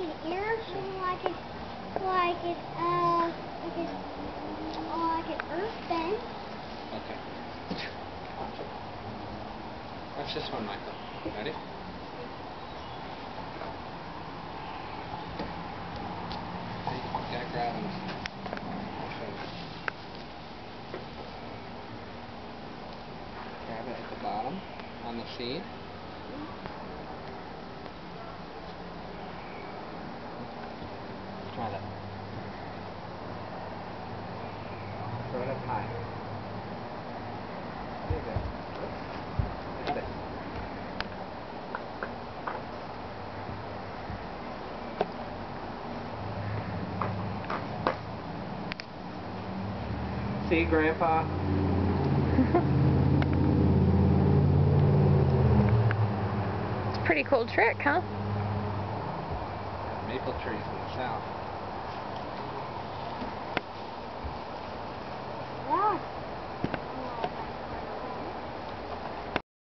an air, like it, like it, uh, like it, like an earth bend. Okay. Watch this one, Michael. Ready? Gotta. Grab it at the bottom on the seed. Try that. Throw it up high. There you go. Oops. Look at. See, Grandpa? It's a pretty cool trick, huh? Maple trees in the south.